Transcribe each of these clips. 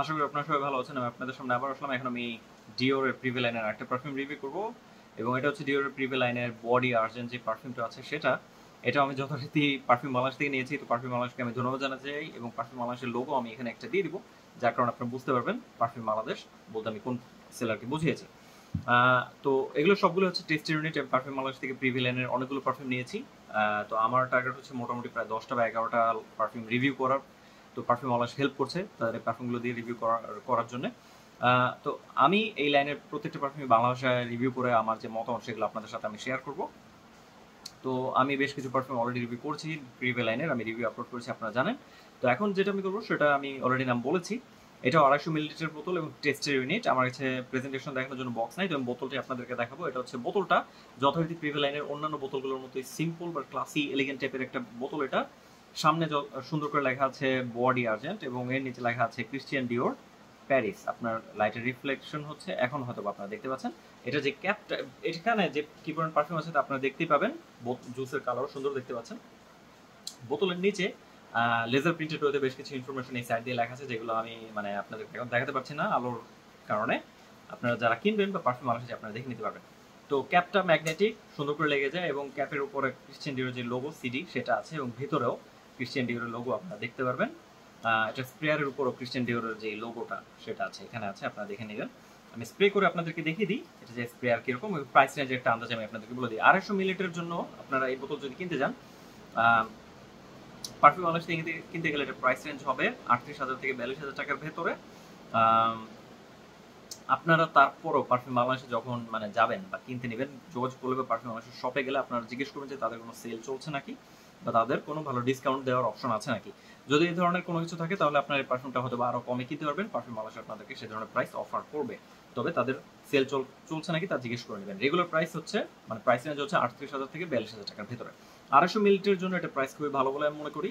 আশা করি আপনারা সবাই ভালো আছেন, আমি আপনাদের সামনে আবার আসলাম। এখন আমি ডিওরের প্রিভে লাইনের একটা পারফিউম রিভিউ করব। এবং এটা হচ্ছে ডিওরের প্রিভে লাইনের বডি আর্জেন্ট যে পারফিউমটা আছে সেটা, এটা আমি যথারীতি পারফিউম বাংলাদেশ থেকে নিয়েছি, তো পারফিউম বাংলাদেশকে আমি ধন্যবাদ জানাতে চাই এবং পারফিউম বাংলাদেশের লোগো আমি এখানে একটা দিয়ে দিব, যার কারণে আপনারা বুঝতে পারবেন পারফিউম বাংলাদেশ বলতে আমি কোন সেলারকে বুঝিয়েছি। তো এগুলো সবগুলো হচ্ছে টেস্ট ইউনিট পারফিউম বাংলাদেশ থেকে প্রিভি লাইনের অনেকগুলো পারফিউম নিয়েছি। তো আমার টার্গেট হচ্ছে মোটামুটি প্রায় দশটা বা এগারোটা পারফিউম রিভিউ করার তো পারফিউম বাংলাদেশ হেল্প করছে তাদের পারফিউমগুলো দিয়ে রিভিউ করার জন্য। তো আমি এই লাইনের প্রত্যেকটা পারফিউম বাংলা ভাষায় রিভিউ করে আমার যে মতামত সেগুলো আপনাদের সাথে আমি শেয়ার করব। তো আমি বেশ কিছু পারফিউম অলরেডি রিভিউ করছি প্রিভে লাইনের আমি রিভিউ আপলোড করেছি, আপনারা জানেন। তো এখন যেটা আমি করব সেটা আমি অলরেডি নাম বলেছি। এটা আড়াইশো মিলিলিটার বোতল এবং টেস্টের ইউনিট আমার কাছে প্রেজেন্টেশন দেখানোর জন্য বক্স নাই, তো আমি বোতলটি আপনাদেরকে দেখাবো। এটা হচ্ছে বোতলটা। যথারীতি প্রিভে লাইনের অন্যান্য বোতলগুলোর মতোই সিম্পল বা ক্লাসি এলিগেন্ট টাইপের একটা বোতল এটা। সামনে সুন্দর করে লেখা আছে বডি আর্জেন্ট এবং এর নিচে লেখা আছে ক্রিশ্চিয়ান ডিওর, প্যারিস। আপনার লাইটের রিফ্লেকশন হচ্ছে, এখন হয়তো আপনারা দেখতে পাচ্ছেন। এটা যে ক্যাপটা এখানে যে কি পরিমাণ পারফিউম আছে আপনারা দেখতেই পাবেন। জুসের কালারও সুন্দর দেখতে পাচ্ছেন। বোতলের নিচে লেজার প্রিন্টেড ওয়েতে বেশ কিছু ইনফরমেশন এই সাইড দিয়ে লেখা আছে, যেগুলো আমি মানে আপনাদের এখন দেখাতে পারছি না আলোর কারণে। আপনারা যারা কিনবেন বা পারফিউম আলো আপনারা দেখে নিতে পারবেন। তো ক্যাপটা ম্যাগনেটিক সুন্দর করে লেগে যায় এবং ক্যাপের উপরে ক্রিশ্চিয়ান ডিওর যে লোগো সিডি সেটা আছে এবং ভিতরেও ক্রিশ্চিয়ান ডিওরের লোগো আপনারা দেখতে পারবেন। এটা স্প্রেয়ারের উপরও ক্রিশ্চিয়ান ডিওরের যে লোগোটা সেটা আছে, এখানে আছে, আপনারা দেখে নেবেন। আমি স্প্রে করে আপনাদেরকে দেখিয়ে দিই, এটা যে স্প্রেয়ার কীরকম প্রাইস রেঞ্জের একটা আন্দাজ আমি আপনাদেরকে বলে দিই। আড়াইশো মিলিলিটারের জন্য আপনারা এই বোতল যদি কিনতে যান পারফিউম বাংলাদেশ থেকে কিনতে- গেলে এটা প্রাইস রেঞ্জ হবে আটত্রিশ হাজার থেকে বিয়াল্লিশ হাজার টাকার ভেতরে। আপনারা তারপরও পারফিউম বাংলাদেশে যখন মানে যাবেন বা কিনতে নেবেন, যোগাযোগ করলে বা পারফিউম বাংলাদেশের শপে গেলে আপনারা জিজ্ঞেস করবেন যে তাদের কোনো সেল চলছে নাকি। বা তাদের কোনো ভালো ডিসকাউন্ট দেওয়ার অপশন আছে নাকি? যদি এই ধরনের কোনো কিছু থাকে, তাহলে আপনার এই পারফিউমটা হয়তো বা আরও কমে কিনতে পারবেন। পারফিউম বাংলাদেশ আপনাদেরকে সে ধরনের প্রাইস অফার করবে। তবে তাদের সেল চল চলছে নাকি তা জিজ্ঞেস করে নেবেন। রেগুলার প্রাইস হচ্ছে মানে প্রাইস রেঞ্জ হচ্ছে আটত্রিশ হাজার থেকে বিয়াল্লিশ হাজার টাকার ভিতরে। আড়াইশো মিলিটের জন্য এটা প্রাইস খুবই ভালো বলে আমি মনে করি।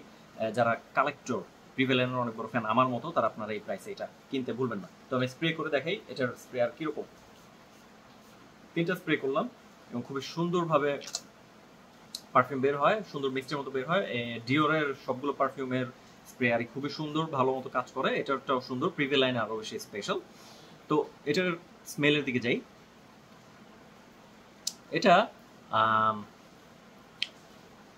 যারা কালেক্টর প্রিভেলেনের অনেক বড় ফ্যান আমার মতো, তারা আপনারা এই প্রাইসে এটা কিনতে ভুলবেন না। তো আমি স্প্রে করে দেখাই, এটার স্প্রে আর কীরকম। তিনটা স্প্রে করলাম এবং খুবই সুন্দরভাবে পারফিউম বের হয়, সুন্দর মিক্সের মতো বের হয়। ডিওরের সবগুলো পারফিউমের আর খুবই সুন্দর, ভালো মতো কাজ করে। এটারটাও সুন্দর প্রিভে লাইন আরও বেশি স্পেশাল তো এটার স্মেলের দিকে যাই। এটা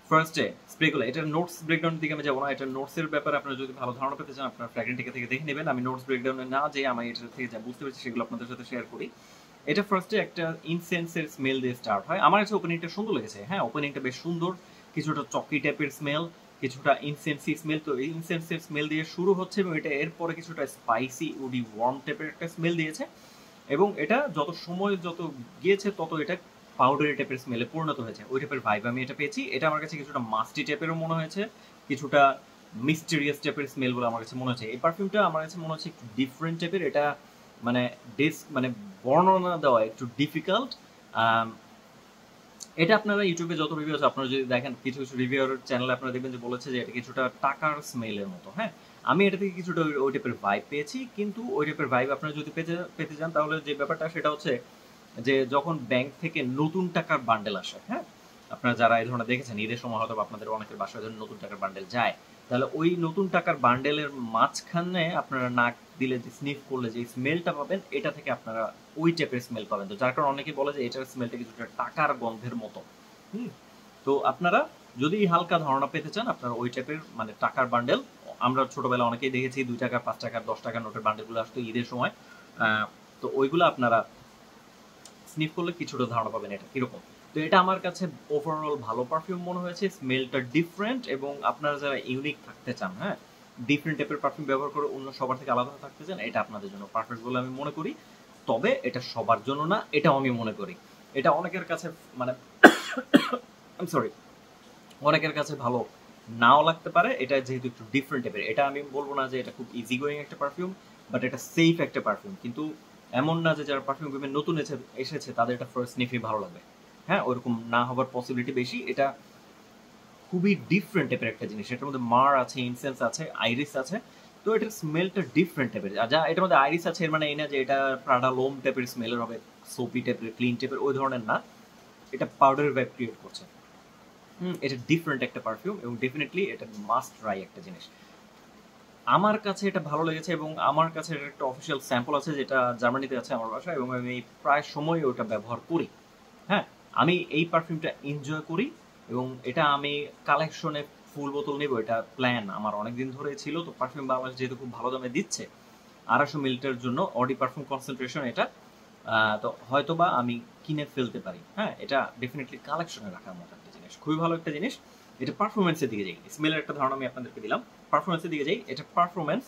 ফার্স্টে স্প্রে করলে, এটার নোটস ব্রেকডাউনের দিকে আমি যাব না। এটার নোটসের ব্যাপারে আপনারা যদি ভালো ধারণা পেতে চান, আপনার ফ্র্যাগরেন্ট থেকে দেখে নেবেন। আমি নোটস ব্রেকডাউনে না যে আমি এটা থেকে যা বুঝতে পেরেছি সেগুলো আপনাদের সাথে শেয়ার করি। এটা ফার্স্টে একটা ইনসেন্সের স্মেল দিয়ে স্টার্ট হয়। আমার কাছে ওপেনিংটা সুন্দর লেগেছে। হ্যাঁ ওপেনিংটা বেশ সুন্দর। কিছুটা চকি টাইপের স্মেল কিছুটা ইনসেন্সি স্মেল তো ইনসেন্সের স্মেল দিয়ে শুরু হচ্ছে এবং এটা এরপরে কিছুটা স্পাইসি উডি ওয়ার্ম টাইপের একটা স্মেল দিয়েছে। এবং এটা যত সময় যত গিয়েছে, তত এটা পাউডারি টাইপের স্মেলে পরিণত হয়েছে। ওই টাইপের ভাইব আমি এটা পেয়েছি। এটা আমার কাছে কিছুটা মাস্টি টাইপেরও মনে হয়েছে। কিছুটা মিস্টেরিয়াস টাইপের স্মেলগুলো আমার কাছে মনে হচ্ছে। এই পারফিউমটা আমার কাছে মনে হচ্ছে একটু ডিফারেন্ট টাইপের এটা মানে ডিস মানে বর্ণনা দেওয়া একটু ডিফিকাল্ট এটা আপনারা ইউটিউবে যত রিভিউ আছে, আপনারা যদি দেখেন, কিছু কিছু রিভিউর চ্যানেলে আপনারা দেখবেন যে বলেছে যে এটা কিছুটা টাকার স্মেলের মতো হ্যাঁ? আমি এটা থেকে কিছুটা ওই- ওই টাইপের ভাইব পেয়েছি, কিন্তু ওই টাইপের ভাইব আপনারা যদি পেতে পেতে যান তাহলে যে ব্যাপারটা সেটা হচ্ছে যে যখন ব্যাংক থেকে নতুন টাকার বান্ডেল আসে হ্যাঁ? আপনারা যারা এই ধরনের দেখেছেন, ঈদের সময় হয়তো আপনাদের অনেকের বাসায় যখন নতুন টাকার বান্ডেল যায়, তাহলে ওই নতুন টাকার বান্ডেলের মাঝখানে আপনারা নাক দিলে যে স্নিফ করলে যে স্মেলটা পাবেন, এটা থেকে আপনারা ওই টাইপের স্মেল পাবেন। তো যার কারণে অনেকে বলে যে এটার স্মেলটা কিছুটা টাকার গন্ধের মতো। হুম? তো আপনারা যদি হালকা ধারণা পেতে চান, আপনারা ওই টাইপের মানে টাকার বান্ডেল আমরা ছোটবেলা অনেকেই দেখেছি দুই টাকা, পাঁচ টাকার দশ টাকার নোটের বান্ডেলগুলো আসতো ঈদের সময়। তো ওইগুলো আপনারা স্নিফ করলে কিছুটা ধারণা পাবেন এটা কীরকম? তো এটা আমার কাছে ওভারঅল ভালো পারফিউম মনে হয়েছে। স্মেলটা ডিফারেন্ট এবং আপনারা যারা ইউনিক থাকতে চান হ্যাঁ ডিফারেন্ট টাইপের পারফিউম ব্যবহার করে অন্য সবার থেকে আলাদা থাকতে চান, এটা আপনাদের জন্য পারফেক্ট বলে আমি মনে করি। তবে এটা সবার জন্য না, এটাও আমি মনে করি। এটা অনেকের কাছে মানে সরি অনেকের কাছে ভালো নাও লাগতে পারে। এটা যেহেতু একটু ডিফারেন্ট টাইপের এটা আমি বলব না যে এটা খুব ইজি গোয়িং একটা পারফিউম বাট এটা সেফ একটা পারফিউম কিন্তু এমন না যে যারা পারফিউম নতুন এসে এসেছে, তাদের এটা ফার্স্ট স্নিফই ভালো লাগবে। হ্যাঁ ওরকম না হওয়ার পসিবিলিটি বেশি। এটা খুবই ডিফারেন্ট টাইপের একটা জিনিস। এটার মধ্যে মার আছে ইনসেন্স আছে আইরিস আছে। তো এটার স্মেলটা ডিফারেন্ট টাইপের যা এটার মধ্যে আইরিস আছে, এর মানে এই না যে এটা প্রাডা লোম টাইপের স্মেলের হবে সোপি টাইপের ক্লিন টাইপের ওই ধরনের না। এটা পাউডার ভাইব ক্রিয়েট করছে। হুম, এটা ডিফারেন্ট একটা পারফিউম এবং ডেফিনেটলি এটা মাস্ট ট্রাই একটা জিনিস। আমার কাছে এটা ভালো লেগেছে এবং আমার কাছে এটা একটা অফিসিয়াল স্যাম্পল আছে যেটা জার্মানিতে আছে, আমার বাসায়, এবং আমি প্রায় সময় ওটা ব্যবহার করি। হ্যাঁ আমি এই পারফিউমটা এনজয় করি এবং এটা আমি কালেকশনে ফুল বোতল নেব, এটা প্ল্যান আমার অনেকদিন ধরে ছিল, তো পারফিউম বাংলাদেশ যেহেতু খুব ভালো দামে দিচ্ছে, আড়াইশো মিলিটার জন্য অডি পারফিউম কনসেন্ট্রেশন এটা তো হয়তো বা আমি কিনে ফেলতে পারি। হ্যাঁ এটা ডেফিনেটলি কালেকশনে রাখার মতো একটা জিনিস। খুবই ভালো একটা জিনিস। এটা পারফরমেন্সের দিকে যাই স্মেলের একটা ধারণা আমি আপনাদেরকে দিলাম। পারফরমেন্সের দিকে যাই, এটা পারফরমেন্স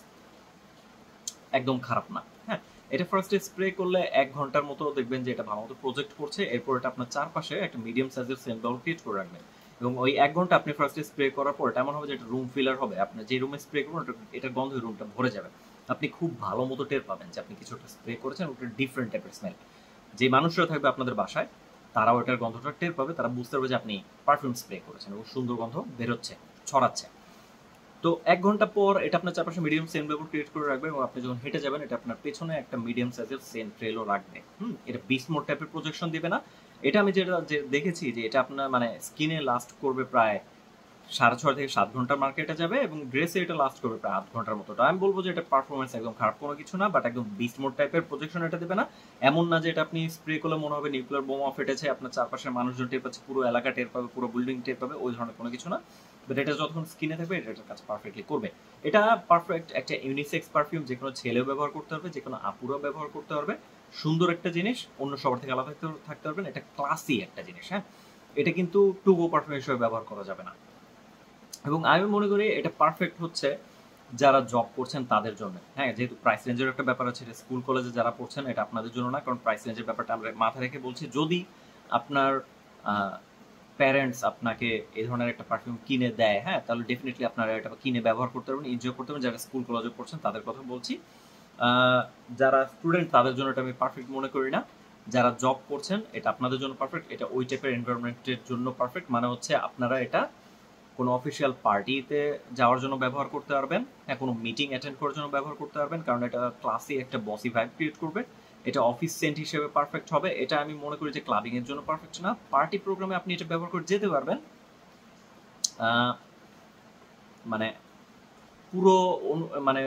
একদম খারাপ না। হ্যাঁ এটা ফার্স্টে স্প্রে করলে এক ঘণ্টার মতো দেখবেন যে এটা ভালো মতো প্রজেক্ট করছে, এরপর এটা আপনার চারপাশে একটা মিডিয়াম সাইজের সেন্ট বল ক্রিয়েট করে রাখবেন। এবং ওই এক ঘণ্টা আপনি ফার্স্টে স্প্রে করার পর এটা এমন হবে যে একটা রুম ফিলার হবে, আপনি যে রুমে স্প্রে করবেন এটার গন্ধ রুমটা ভরে যাবে। আপনি খুব ভালো মতো টের পাবেন যে আপনি কিছু একটা স্প্রে করেছেন, ওটা ডিফারেন্ট টাইপের স্মেল যে মানুষরা থাকবে আপনাদের বাসায়, তারাও এটার গন্ধটা টের পাবে, তারা বুঝতে পারবে যে আপনি পারফিউম স্প্রে করেছেন এবং সুন্দর গন্ধ বেরোচ্ছে, ছড়াচ্ছে। তো এক ঘণ্টা পর এটা আপনার চারপাশে মিডিয়াম সেন্ট ব্যবহার ক্রিয়েট করে রাখবে এবং আপনি যখন হেঁটে যাবেন, এটা আপনার পেছনে একটা মিডিয়াম সাইজের সেন্ট ট্রেলও রাখবে। হুম? এটা বিশ মোড টাইপের প্রজেকশন দিবে না। এটা আমি যেটা, যে দেখেছি যে এটা আপনার মানে স্কিনে লাস্ট করবে প্রায় সাড়ে ছয় থেকে সাত ঘণ্টার মার্কেটে যাবে এবং ড্রেসে এটা লাস্ট করবে প্রায় আধ ঘণ্টার মতো। আমি বলব যে এটা পারফরমেন্স একদম খারাপ কোনো কিছু না বাট একদম বিস মোড টাইপের প্রজেকশন এটা দেবে না। এমন না যে এটা আপনি স্প্রে করলে মনে হবে নিউক্লিয়ার বোমা ফেটেছে, আপনার চারপাশের মানুষজন টের পাচ্ছে, পুরো এলাকা টের পাবে, পুরো বিল্ডিং টের পাবে, ওই ধরনের কোনো কিছু না। বাট এটা যখন স্কিনে থাকবে এটা এটার কাজ পারফেক্টলি করবে। এটা পারফেক্ট একটা ইউনিসেক্স পারফিউম যে কোনো ছেলেও ব্যবহার করতে পারবে, যে কোনো আপুরও ব্যবহার করতে পারবে। সুন্দর একটা জিনিস, অন্য সবার থেকে আলাদা থাকতে পারবেন এটা ক্লাসি একটা জিনিস হ্যাঁ? এটা কিন্তু টুগো পারফিউম হিসেবে ব্যবহার করা যাবে না। এবং আমি মনে করি এটা পারফেক্ট হচ্ছে যারা জব করছেন তাদের জন্য হ্যাঁ? যেহেতু প্রাইস রেঞ্জের একটা ব্যাপার আছে, এটা স্কুল কলেজে যারা পড়ছেন, এটা আপনাদের জন্য না, কারণ প্রাইস রেঞ্জের ব্যাপারটা আমরা মাথায় রেখে বলছি, যদি আপনার প্যারেন্টস আপনাকে এই ধরনের একটা পারফিউম কিনে দেয় হ্যাঁ? তাহলে ডেফিনেটলি আপনারা এটা কিনে ব্যবহার করতে পারবেন এনজয় করতে পারবেন। যারা স্কুল কলেজে পড়ছেন, তাদের কথা বলছি। যারা স্টুডেন্ট তাদের জন্য এটা আমি পারফেক্ট মনে করি না। যারা জব করছেন, এটা আপনাদের জন্য পারফেক্ট এটা ওই টাইপের এনভায়রনমেন্টের জন্য পারফেক্ট মানে হচ্ছে আপনারা এটা কোনো অফিসিয়াল পার্টিতে যাওয়ার জন্য ব্যবহার করতে পারবেন হ্যাঁ? কোনো মিটিং অ্যাটেন্ড করার জন্য ব্যবহার করতে পারবেন, কারণ এটা ক্লাসে একটা বসি ভাইব ক্রিয়েট করবে। এটা অফিস সেন্ট হিসেবে পারফেক্ট হবে। এটা আমি মনে করি যে ক্লাবিং এর জন্য পারফেক্ট না। পার্টি প্রোগ্রামে আপনি এটা ব্যবহার করে যেতে পারবেন। মানে পুরো মানে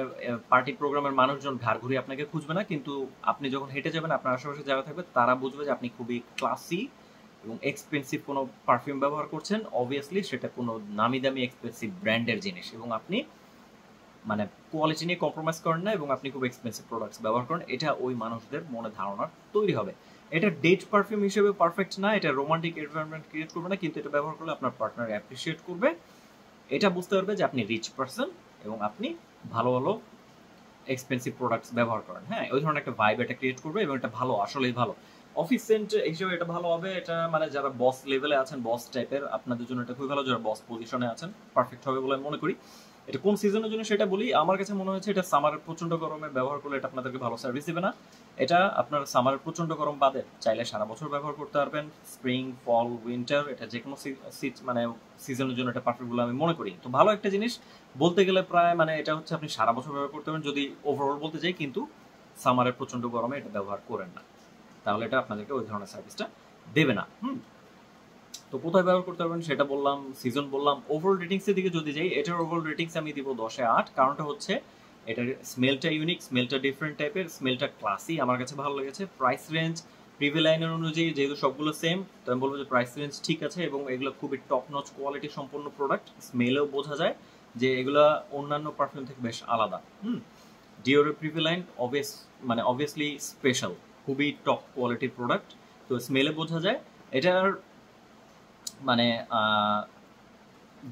পার্টি প্রোগ্রামের মানুষজন ঘাড় ঘুরিয়ে আপনাকে খুঁজবে না। কিন্তু আপনি যখন হেঁটে যাবেন, আপনার আশেপাশে যারা থাকবে, তারা বুঝবে যে আপনি খুবই ক্লাসি এবং এক্সপেন্সিভ কোনো পারফিউম ব্যবহার করছেন। অবভিয়াসলি সেটা কোনো নামি দামি এক্সপেন্সিভ ব্র্যান্ডের জিনিস। এবং আপনি মানে কোয়ালিটি নিয়ে কম্প্রোমাইজ করেন না এবং আপনি খুব এক্সপেন্সিভ প্রোডাক্টস ব্যবহার করেন, এটা ওই মানুষদের মনে ধারণা তৈরি হবে। এটা ডেট পারফিউম হিসেবে পারফেক্ট না, এটা রোমান্টিক এনভায়রনমেন্ট ক্রিয়েট করবে না, কিন্তু এটা ব্যবহার করলে আপনার পার্টনার অ্যাপ্রিসিয়েট করবে। এটা বুঝতে পারবে যে আপনি রিচ পারসন এবং আপনি ভালো ভালো এক্সপেন্সিভ প্রোডাক্টস ব্যবহার করেন। হ্যাঁ ওই ধরনের একটা ভাইব এটা ক্রিয়েট করবে এবং এটা ভালো, আসলেই ভালো। অফিস সেন্ট হিসেবে এটা ভালো হবে, এটা মানে যারা বস লেভেলে আছেন বস টাইপের আপনাদের জন্য এটা খুবই ভালো, যারা বস পজিশনে আছেন পারফেক্ট হবে বলে আমি মনে করি। এটা কোন সিজনের জন্য সেটা বলি? আমার কাছে মনে হয়েছে এটা সামারের প্রচণ্ড গরমে ব্যবহার করলে এটা আপনাদেরকে ভালো সার্ভিস দেবে না। এটা আপনার সামারের প্রচণ্ড গরম বাদে চাইলে সারা বছর ব্যবহার করতে পারবেন। স্প্রিং ফল উইন্টার এটা যে কোনো মানে সিজনের জন্য এটা পারফেক্ট বলে আমি মনে করি। তো ভালো একটা জিনিস। বলতে গেলে প্রায় মানে এটা হচ্ছে আপনি সারা বছর ব্যবহার করতে পারেন যদি ওভারঅল বলতে যাই, কিন্তু সামারের প্রচণ্ড গরমে এটা ব্যবহার করেন না। তাহলে এটা আপনাদেরকে ওই ধরনের সার্ভিসটা দেবে না। হুম? তো কোথায় ব্যবহার করতে পারবেন সেটা বললাম সিজন বললাম। ওভারঅল রেটিংসের দিকে যদি যাই, এটার ওভারঅল রেটিংস আমি দিব দশে আট। কারণটা হচ্ছে, এটার স্মেলটা ইউনিক স্মেলটা ডিফারেন্ট টাইপের স্মেলটা ক্লাসি আমার কাছে ভালো লেগেছে। প্রাইস রেঞ্জ প্রিভি লাইনের অনুযায়ী যেহেতু সবগুলো সেম তো আমি বলব যে প্রাইস রেঞ্জ ঠিক আছে এবং এগুলো খুবই টপ নচ কোয়ালিটি সম্পন্ন প্রোডাক্ট স্মেলেও বোঝা যায় যে এগুলো অন্যান্য পারফিউম থেকে বেশ আলাদা। হুম? ডিওরের প্রিভি লাইন অবভিয়াস মানে অবভিয়াসলি স্পেশাল খুবই টপ কোয়ালিটির প্রোডাক্ট তো স্মেলে বোঝা যায়। এটার মানে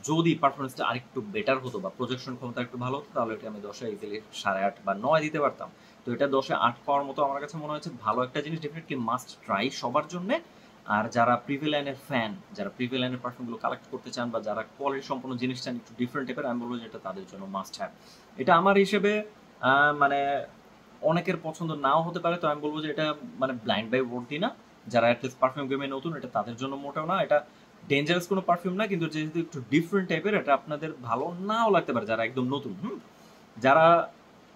যদি পারফরমেন্সটা আরেকটু বেটার হতো বা প্রজেকশন ক্ষমতা একটু ভালো হতো, তাহলে আমি দশে ইজিলি সাড়ে আট বা নয় দিতে পারতাম। তো এটা দশে আট পাওয়ার মতো আমার কাছে মনে হচ্ছে ভালো একটা জিনিস ডেফিনেটলি মাস্ট ট্রাই সবার জন্য। আর যারা প্রিভি লাইনের ফ্যান যারা প্রিভি লাইনের পারফিউমগুলো কালেক্ট করতে চান বা যারা কোয়ালিটি সম্পন্ন জিনিস চান একটু ডিফারেন্ট টাইপের আমি বলব যে এটা তাদের জন্য মাস্ট হ্যাভ এটা আমার হিসেবে মানে অনেকের পছন্দ নাও হতে পারে, তো আমি বলব যে এটা মানে ব্লাইন্ড বাই ভোট দিই না যারা অ্যাটলিস্ট পারফিউম গেমে নতুন, এটা তাদের জন্য মোটেও না, এটা ডেঞ্জারাস কোনো পারফিউম না, কিন্তু যেহেতু একটু ডিফারেন্ট টাইপের এটা আপনাদের ভালো নাও লাগতে পারে যারা একদম নতুন, হুম? যারা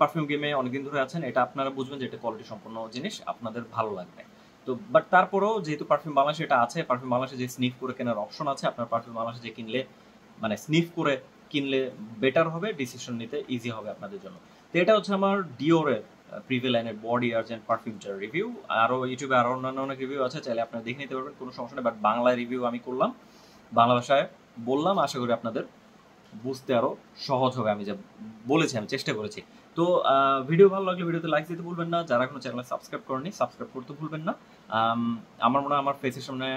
পারফিউম গেমে অনেকদিন ধরে আছেন, এটা আপনারা বুঝবেন যে এটা কোয়ালিটি সম্পন্ন জিনিস, আপনাদের ভালো লাগবে। তো বাট তারপরেও যেহেতু পারফিউম বাংলাদেশে এটা আছে পারফিউম বাংলাদেশে যে স্নিফ করে কেনার অপশন আছে, আপনার পারফিউম বাংলাদেশে যে কিনলে মানে স্নিফ করে কিনলে বেটার হবে ডিসিশন নিতে ইজি হবে আপনাদের জন্য। তো এটা হচ্ছে আমার ডিওরের প্রিভি লাইনের বডি আর্জেন্ট পারফিউমটার রিভিউ আরও ইউটিউবে আরও অন্যান্য অনেক রিভিউ আছে, চাইলে আপনারা দেখে নিতে পারবেন, কোনো সমস্যা নেই। বাট বাংলা রিভিউ আমি করলাম। বাংলা ভাষায় বললাম, আশা করি আপনাদের বুঝতে আরও সহজ হবে। আমি যা বলেছি, আমি চেষ্টা করেছি। তো ভিডিও ভালো লাগলে ভিডিওতে লাইক দিতে ভুলবেন না। যারা কোনো চ্যানেলে সাবস্ক্রাইব করেনি সাবস্ক্রাইব করতে ভুলবেন না। আমার মনে হয় আমার ফেসের সামনে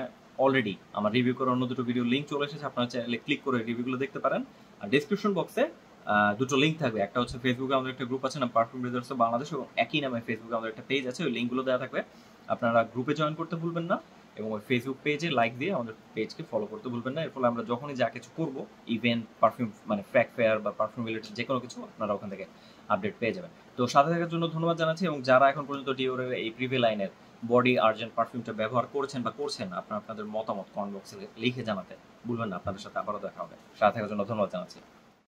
অলরেডি আমার রিভিউ করার অন্য দুটো ভিডিও লিঙ্ক চলে এসেছে। আপনারা চাইলে ক্লিক করে রিভিউগুলো দেখতে পারেন। আর ডিসক্রিপশন বক্সে দুটো লিঙ্ক থাকবে। একটা হচ্ছে ফেসবুকে আমাদের একটা গ্রুপ আছে না পারফিউম রিজার্স বাংলাদেশ এবং একই নামে ফেসবুকে আমাদের একটা পেজ আছে, ওই লিঙ্কগুলো দেওয়া থাকবে। আপনারা গ্রুপে জয়েন করতে ভুলবেন না, এবং ওই ফেসবুক পেজে লাইক দিয়ে আমাদের পেজকে ফলো করতে ভুলবেন না। এর ফলে আমরা যখনই যা কিছু করব ইভেন্ট পারফিউম মানে ফ্র্যাক ফেয়ার বা পারফিউম রিলেটেড যে কোনো কিছু, আপনারা ওখান থেকে আপডেট পেয়ে যাবেন। তো সাথে থাকার জন্য ধন্যবাদ জানাচ্ছি, এবং যারা এখন পর্যন্ত ডিওরের এই প্রিভি লাইনের বডি আর্জেন্ট পারফিউমটা ব্যবহার করেছেন বা করছেন, আপনারা আপনাদের মতামত কমেন্ট বক্সে লিখে জানাতে ভুলবেন না। আপনাদের সাথে আবারও দেখা হবে। সাথে থাকার জন্য ধন্যবাদ জানাচ্ছি।